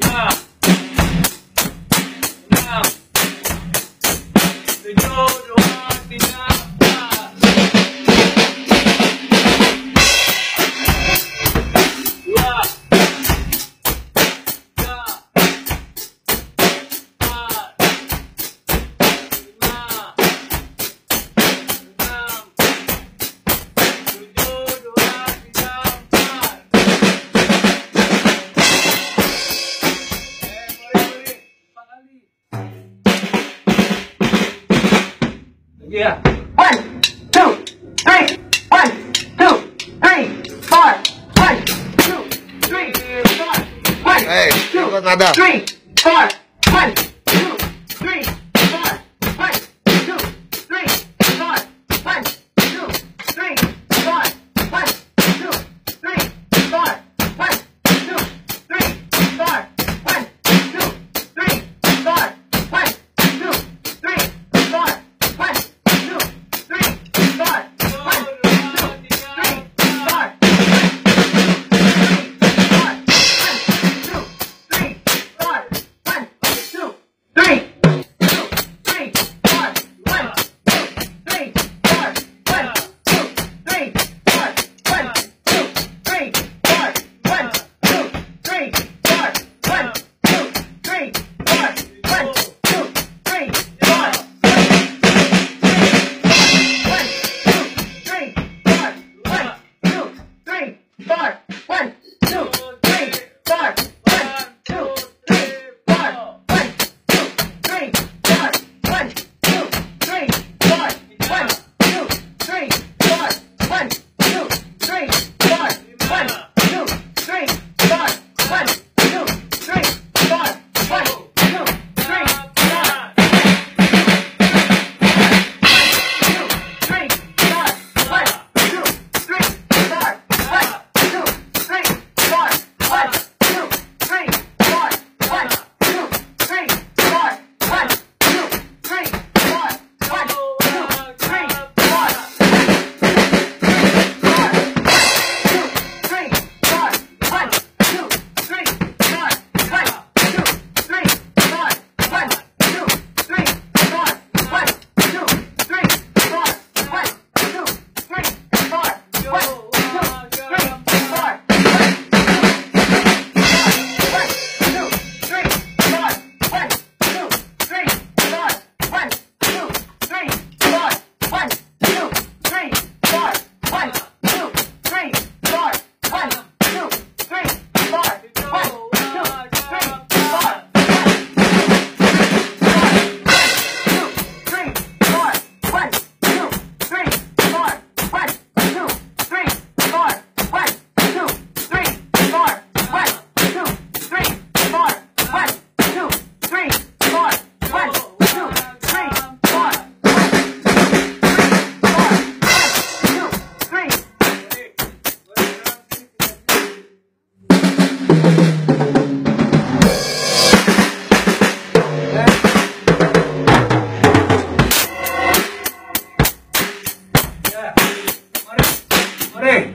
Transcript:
Now, now, They don't want. Yeah. One, two, three. One, two, three, four. One, two, three, four. One, hey, two, three, four. One, two, three. Hey!